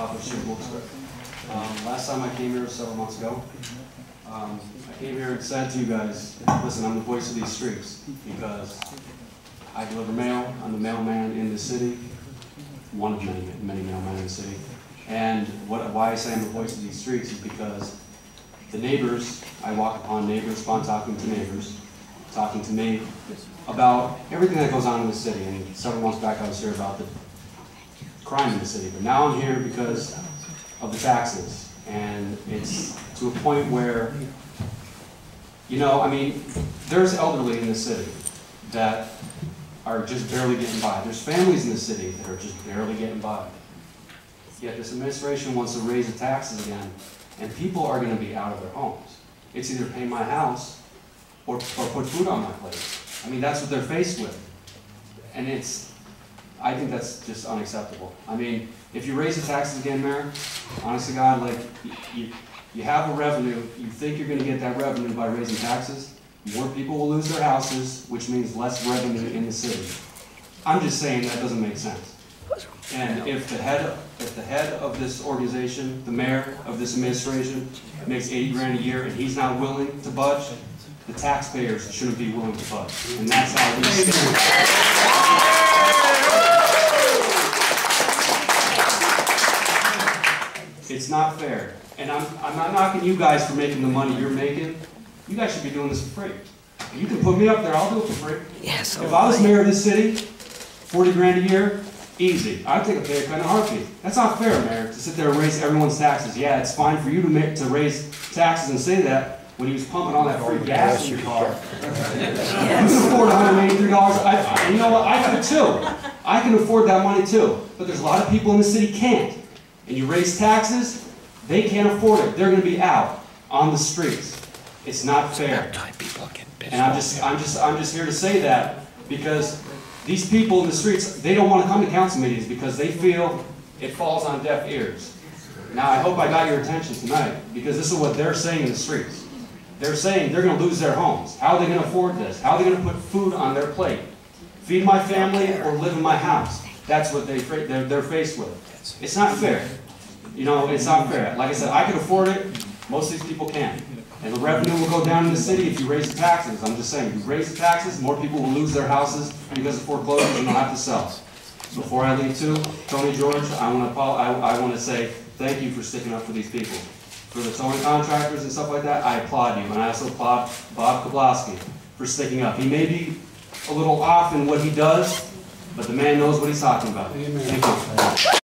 top of. Um, last time I came here was several months ago. Um, I came here and said to you guys, listen, I'm the voice of these streets because I deliver mail, I'm the mailman in the city, one of many, many mailmen in the city. And what, why I say I'm the voice of these streets is because the neighbors, I walk upon neighbors, upon talking to neighbors, talking to me about everything that goes on in the city. And several months back, I was here about the crime in the city, but now I'm here because of the taxes. And it's to a point where, you know, I mean, there's elderly in the city that are just barely getting by. There's families in the city that are just barely getting by. Yet this administration wants to raise the taxes again, and people are gonna be out of their homes. It's either pay my house or, or put food on my plate. I mean, that's what they're faced with. And it's, I think that's just unacceptable. I mean, if you raise the taxes again, Mayor, honest to God, like, you, you have a revenue, you think you're gonna get that revenue by raising taxes, more people will lose their houses, which means less revenue in the city. I'm just saying that doesn't make sense. And if the head, if the head of this organization, the mayor of this administration, makes eighty grand a year and he's not willing to budge, the taxpayers shouldn't be willing to budge. And that's how we stand. It's not fair. And I'm, I'm not knocking you guys for making the money you're making. You guys should be doing this for free. You can put me up there, I'll do it for free. Yes, If I was mayor of this city, forty grand a year, easy. I'd take a pay cut in a heartbeat. That's not fair, mayor, to sit there and raise everyone's taxes. Yeah, it's fine for you to make, to raise taxes and say that when he was pumping all that free oh, gas in your car. You can afford hundred and eighty-three dollars. I, I- you know what, I could too. I can afford that money too. But there's a lot of people in the city can't. And you raise taxes, they can't afford it. They're gonna be out on the streets. It's not fair. Time people are getting And I'm just, I'm just, I'm just here to say that because these people in the streets, they don't want to come to council meetings because they feel it falls on deaf ears. Now, I hope I got your attention tonight because this is what they're saying in the streets. They're saying they're going to lose their homes. How are they going to afford this? How are they going to put food on their plate? Feed my family or live in my house? That's what they, they're, they're faced with. It's not fair. You know, it's not fair. Like I said, I can afford it, most of these people can't. And the revenue will go down in the city if you raise the taxes. I'm just saying, if you raise the taxes, more people will lose their houses because of foreclosures and they'll have to sell. Before I leave too, Tony George, I want to, I, I want to say thank you for sticking up for these people. For the towing contractors and stuff like that, I applaud you. And I also applaud Bob Kowalski for sticking up. He may be a little off in what he does, but the man knows what he's talking about. Thank you.